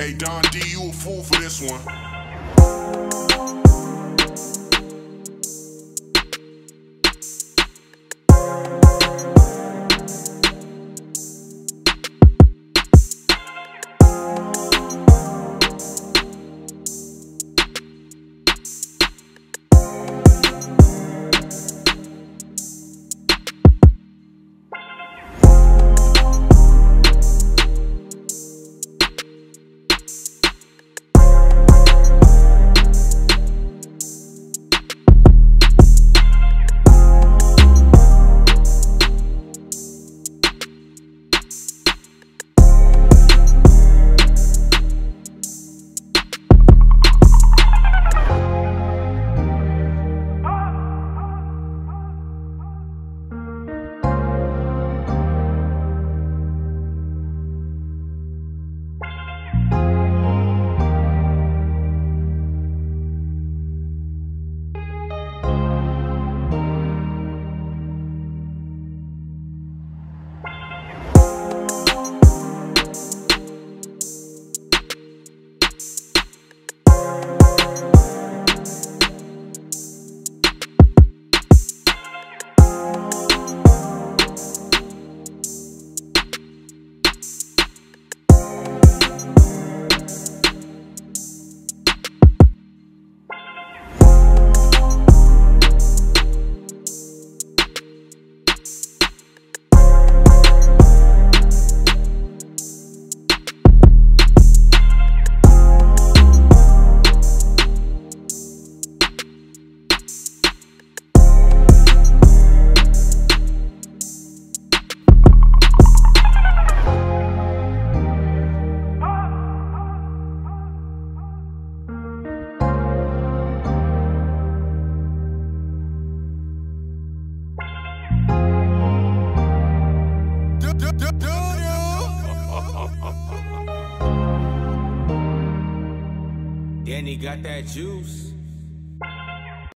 Hey, Don D, you a fool for this one. Danny got that juice.